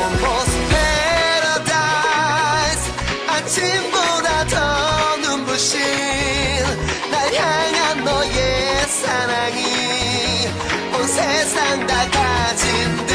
almost paradise. 아침보다 더 눈부신 날 향한 너의 사랑이 온 세상 다 가진